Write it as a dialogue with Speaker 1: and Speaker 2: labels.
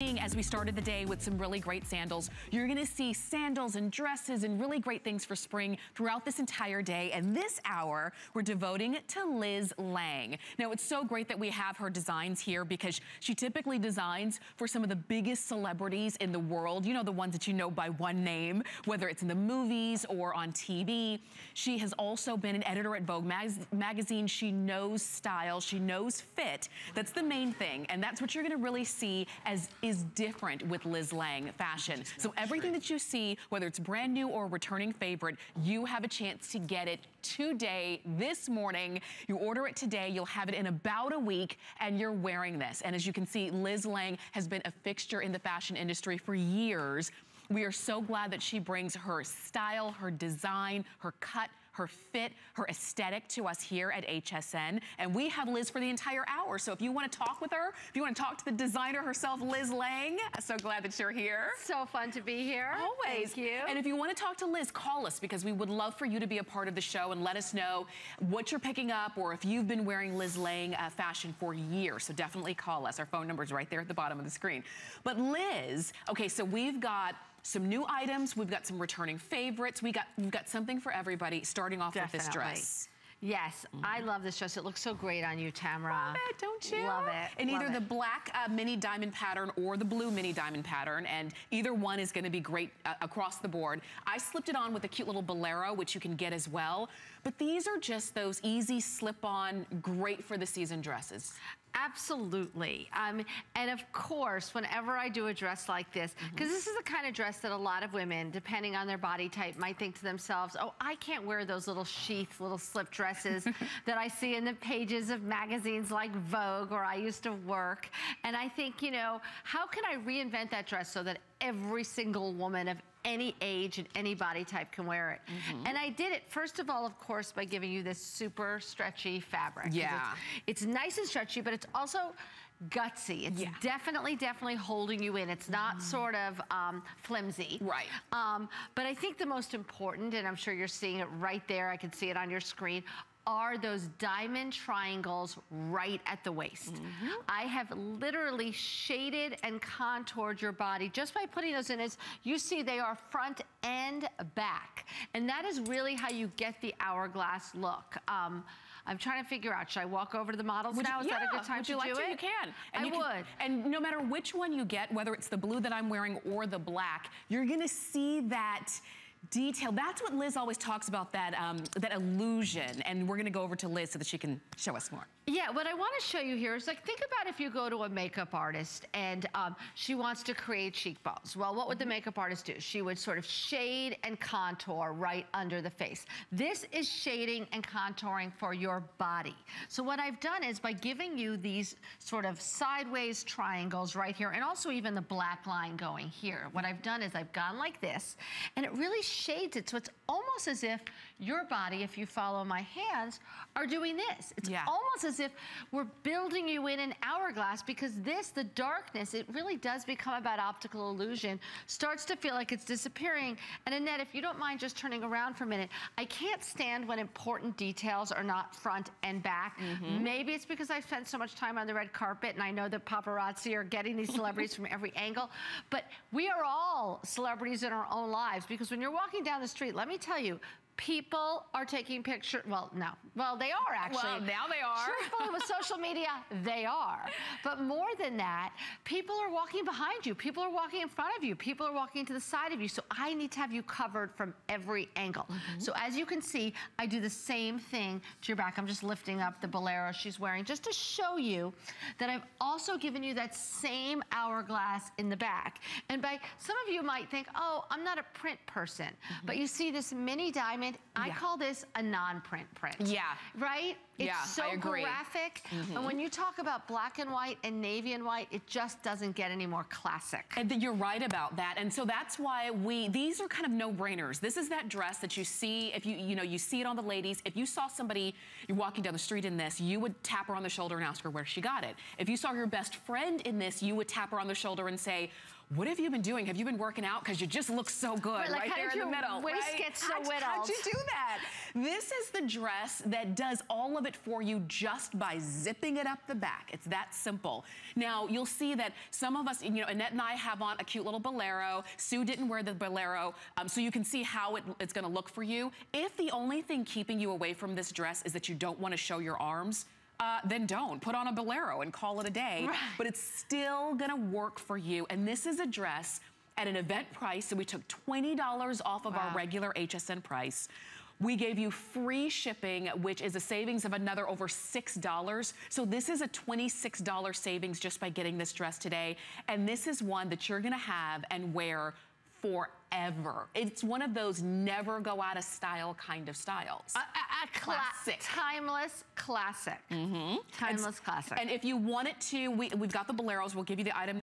Speaker 1: as we started the day with some really great sandals. You're gonna see sandals and dresses and really great things for spring throughout this entire day. And this hour, we're devoting to Liz Lange. Now, it's so great that we have her designs here because she typically designs for some of the biggest celebrities in the world. You know, the ones that you know by one name, whether it's in the movies or on TV. She has also been an editor at Vogue mag magazine. She knows style, she knows fit. That's the main thing. And that's what you're gonna really see as is different with Liz Lange fashion. So everything that you see, whether it's brand new or a returning favorite, you have a chance to get it today, this morning. You order it today, you'll have it in about a week, and you're wearing this. And as you can see, Liz Lange has been a fixture in the fashion industry for years. We are so glad that she brings her style, her design, her cut, her fit, her aesthetic to us here at HSN. And we have Liz for the entire hour. So if you want to talk with her, if you want to talk to the designer herself, Liz Lange, so glad that you're here.
Speaker 2: So fun to be here.
Speaker 1: Always.
Speaker 2: Thank you.
Speaker 1: And if you want to talk to Liz, call us because we would love for you to be a part of the show and let us know what you're picking up or if you've been wearing Liz Lange uh, fashion for years. So definitely call us. Our phone number is right there at the bottom of the screen. But Liz, okay, so we've got some new items. We've got some returning favorites. We got, we've got something for everybody starting off
Speaker 2: Definitely.
Speaker 1: with this dress.
Speaker 2: Yes, mm. I love this dress. It looks so great on you, Tamara.
Speaker 1: Love it, don't you?
Speaker 2: Love it.
Speaker 1: In
Speaker 2: love
Speaker 1: either
Speaker 2: it.
Speaker 1: the black uh, mini diamond pattern or the blue mini diamond pattern, and either one is gonna be great uh, across the board. I slipped it on with a cute little bolero, which you can get as well. But these are just those easy slip-on, great for the season dresses.
Speaker 2: Absolutely. Um, and of course, whenever I do a dress like this, because mm -hmm. this is the kind of dress that a lot of women, depending on their body type, might think to themselves, oh, I can't wear those little sheath, little slip dresses that I see in the pages of magazines like Vogue where I used to work. And I think, you know, how can I reinvent that dress so that every single woman of any age and any body type can wear it. Mm -hmm. And I did it, first of all, of course, by giving you this super stretchy fabric.
Speaker 1: Yeah.
Speaker 2: It's, it's nice and stretchy, but it's also gutsy. It's yeah. definitely, definitely holding you in. It's not mm. sort of um, flimsy.
Speaker 1: Right.
Speaker 2: Um, but I think the most important, and I'm sure you're seeing it right there, I can see it on your screen, are those diamond triangles right at the waist. Mm -hmm. I have literally shaded and contoured your body just by putting those in. As you see, they are front and back. And that is really how you get the hourglass look. Um, I'm trying to figure out, should I walk over to the models
Speaker 1: would
Speaker 2: now?
Speaker 1: You,
Speaker 2: Is
Speaker 1: yeah,
Speaker 2: that a good time
Speaker 1: would
Speaker 2: to
Speaker 1: you like
Speaker 2: do
Speaker 1: to?
Speaker 2: it?
Speaker 1: You can.
Speaker 2: And
Speaker 1: I
Speaker 2: you
Speaker 1: would.
Speaker 2: Can,
Speaker 1: and no matter which one you get, whether it's the blue that I'm wearing or the black, you're gonna see that detail. That's what Liz always talks about, that, um, that illusion. And we're gonna go over to Liz so that she can show us more.
Speaker 2: Yeah, what I wanna show you here is like, think about if you go to a makeup artist and um, she wants to create cheekbones. Well, what would the makeup artist do? She would sort of shade and contour right under the face. This is shading and contouring for your body. So what I've done is by giving you these sort of sideways triangles right here, and also even the black line going here, what I've done is I've gone like this, and it really shades. It's it's almost as if your body, if you follow my hands, are doing this. It's yeah. almost as if we're building you in an hourglass because this, the darkness, it really does become about optical illusion, starts to feel like it's disappearing. And Annette, if you don't mind just turning around for a minute, I can't stand when important details are not front and back. Mm -hmm. Maybe it's because I've spent so much time on the red carpet and I know that paparazzi are getting these celebrities from every angle, but we are all celebrities in our own lives because when you're walking down the street, let me tell you, people are taking pictures. Well, no. Well, they are actually.
Speaker 1: Well, now they are.
Speaker 2: Truthfully, with social media, they are. But more than that, people are walking behind you. People are walking in front of you. People are walking to the side of you. So I need to have you covered from every angle. Mm -hmm. So as you can see, I do the same thing to your back. I'm just lifting up the bolero she's wearing just to show you that I've also given you that same hourglass in the back. And by some of you might think, oh, I'm not a print person. Mm -hmm. But you see this mini diamond I call this a non-print print.
Speaker 1: Yeah.
Speaker 2: Right? It's
Speaker 1: yeah,
Speaker 2: so graphic. Mm -hmm. And when you talk about black and white and navy and white, it just doesn't get any more classic.
Speaker 1: And you're right about that. And so that's why we, these are kind of no-brainers. This is that dress that you see, if you, you know, you see it on the ladies. If you saw somebody, you're walking down the street in this, you would tap her on the shoulder and ask her where she got it. If you saw your best friend in this, you would tap her on the shoulder and say, what have you been doing? Have you been working out? Because you just look so good
Speaker 2: Right, like,
Speaker 1: right there in the middle.
Speaker 2: waist
Speaker 1: right?
Speaker 2: get so
Speaker 1: how'd, How'd you do that? This is the dress that does all of it for you just by zipping it up the back. It's that simple. Now, you'll see that some of us, you know, Annette and I have on a cute little bolero. Sue didn't wear the bolero, um, so you can see how it, it's gonna look for you. If the only thing keeping you away from this dress is that you don't wanna show your arms, uh, then don't. Put on a bolero and call it a day.
Speaker 2: Right.
Speaker 1: But it's still gonna work for you. And this is a dress at an event price, so we took $20 off of our regular HSN price. We gave you free shipping, which is a savings of another over $6. So this is a $26 savings just by getting this dress today. And this is one that you're gonna have and wear forever. It's one of those never go out of style kind of styles.
Speaker 2: A, a, a cla-
Speaker 1: Classic.
Speaker 2: timeless classic. Mm-hmm. Timeless classic.
Speaker 1: And if you want it to, we, we've got the boleros. We'll give you the item